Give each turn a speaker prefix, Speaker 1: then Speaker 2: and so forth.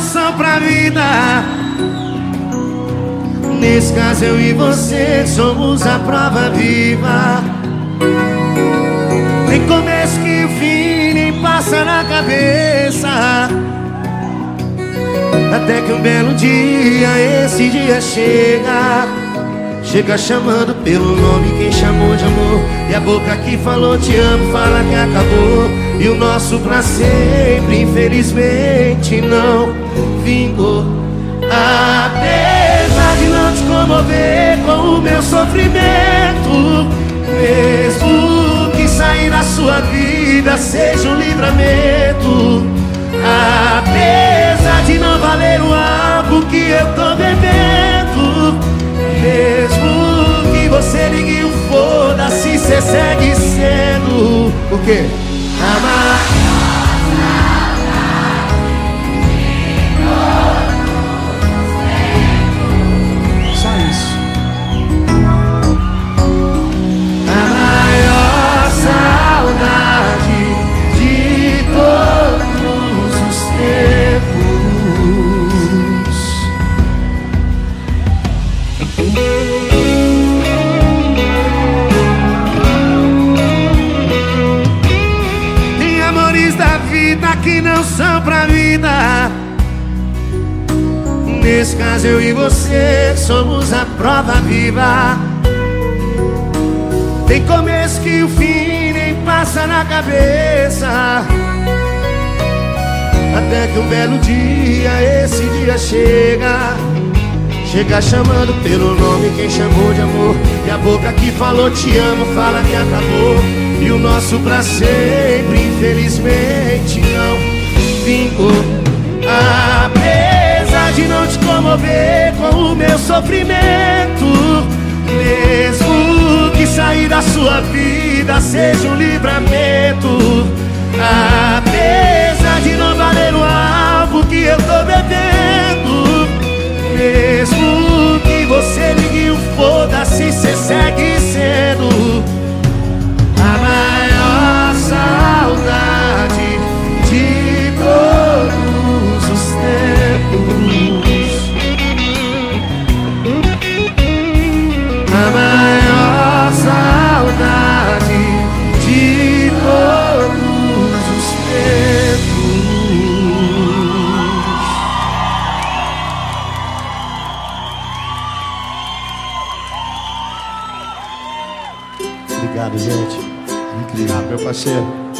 Speaker 1: são pra vida. Nesse caso eu e você somos a prova viva. Nem começo que fim nem passa na cabeça. Até que um belo dia, esse dia chega Chega chamando pelo nome quem chamou de amor. E a boca que falou te amo fala que acabou. E o nosso pra sempre infelizmente não vingou. Apesar de não te comover com o meu sofrimento. Mesmo que sair da sua vida seja um livramento. Apesar de não valer o álcool que eu bebendo O quê? Que não são pra vida. Nesse caso eu e você somos a prova viva. Tem começo que o fim nem passa na cabeça. Até que um belo dia, esse dia chega. Chega chamando pelo nome quem chamou de amor. E a boca que falou te amo fala que acabou. E o nosso pra sempre, infelizmente, vingou. Apesar de não te comover com o meu sofrimento, mesmo que sair da sua vida seja um livramento.
Speaker 2: Obrigado, gente. Incrível.
Speaker 1: meu parceiro.